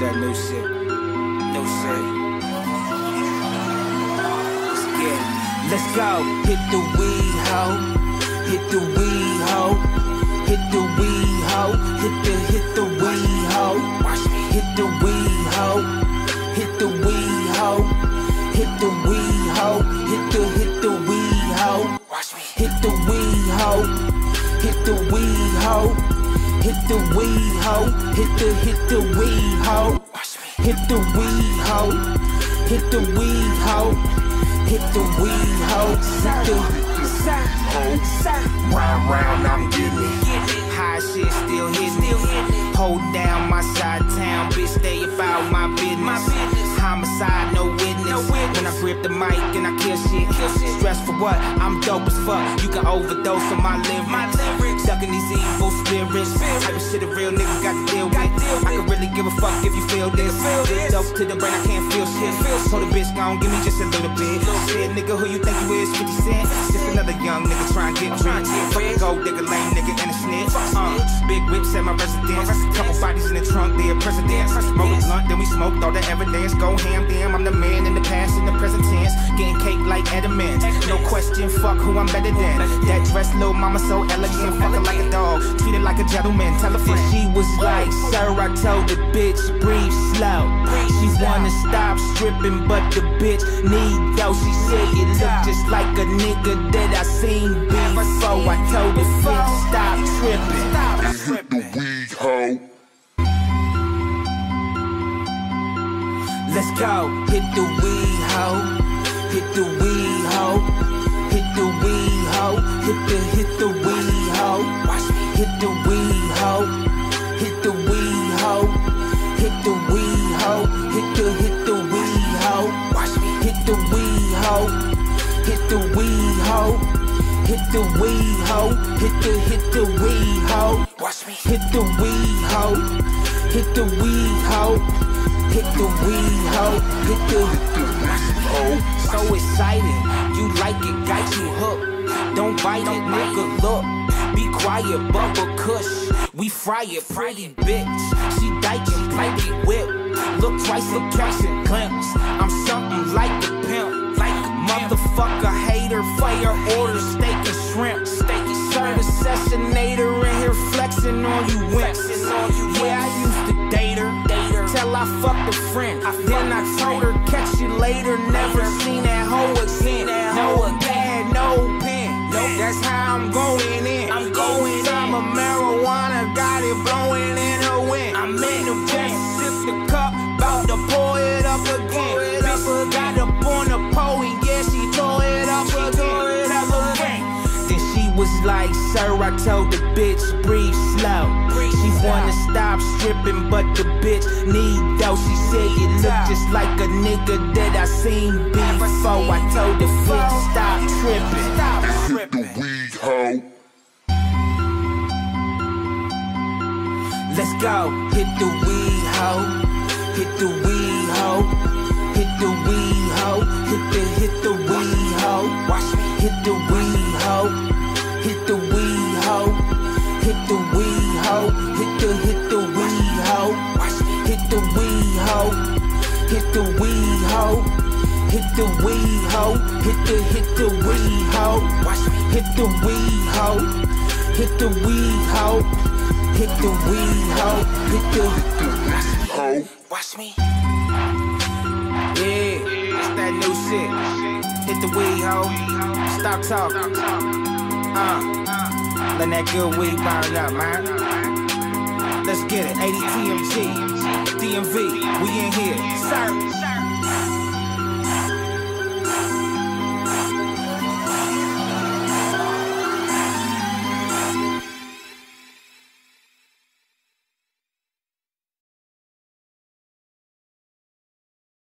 that. Let's go. Hit the weed hoe. Hit the weed hoe. Hit the weed. Hit the hit the weed. Hit the weed. Hit the weed. Hit the weed hoe. Hit the hit the weed hoe. Hit the weed hoe. Hit the weed hoe. Hit the weed hoe. Hit the hit the weed hoe. Hit the weed hoe. Hit the weed hoe. Hit the weed hoe. Hit the Round, round, I'm grip the mic and I kill shit. Stress for what? I'm dope as fuck. You can overdose on my lyrics. Ducking these evil spirits. Type of shit a real nigga got to deal with. I can really give a fuck if you feel this. This dope to the brain, I can't feel shit. Feel So the bitch gon' give me just a little bit. Shit, nigga, who you think you is? 50 Cent? Just another young nigga trying to get rich. Fucking gold digger, lame big whips at my residence. Couple bodies in the trunk, they a presidents. Smoke a blunt, then we smoked all the evidence. Go ham, damn, I'm the man in the past, in the present tense. Getting cake like Entenmann's. No question, fuck who I'm better than. That dress, little mama, so elegant. Fucking like a dog, treated like a gentleman. Tell her friend. She was like, sir, I told the bitch, breathe slow. She wanna stop stripping, but the bitch need though. She said you look just like a nigga that I seen before. So i told the bitch, stop tripping. Hit the weed hoe. Let's go. Hit the weed hoe. Hit the weed hoe. Hit the weed hoe. Hit the hit the weed hoe. Hit the weed hoe. Hit the weed hoe. Hit the weed hoe. Hit the hit the weed hoe. Hit the weed hoe. Hit the weed hoe. Hit the weed hoe. Hit the hit the the weed hoe. Hit the weed hoe. Hit the weed hoe. Hit the hoe. So exciting, you like it, got you hooked. Don't bite it, nigga. Look, be quiet, bubble kush. We fry it, pretty bitch. She diking, platy whip. Look twice, look catching glimpse. I'm something like a pimp, like a motherfucker hater. Fire order, steak and shrimp. Steak and serve assassinator flexing on you wimps. Yeah, I used to date her. Till I fucked a friend. Then I told her, catch you later. Never seen that hoe again. No pad, no pen. That's how I'm going was like, Sir, I told the bitch, breathe slow. She wanna stop stripping, but the bitch need though. She said you look just like a nigga that I seen before. I told the bitch, stop tripping. Stop Hit the weed hoe. Let's go. Hit the weed hoe. Hit the weed Hit the weed hoe. Hit the weed hoe. Hit the hit the weed me hit the weed hoe. Hit the weed hoe. Hit the weed hoe. Hit the hit the weed me hit the weed hoe. Hit the weed hoe. Hit the weed hoe. Hit the hit the Hoe. Watch me. Yeah, it's that new shit. Hit the weed hoe. Stop talking. Uh, let that good weed burn up, man. Let's get it. 80 TMG, DMV, we in here. Sir.